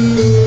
you.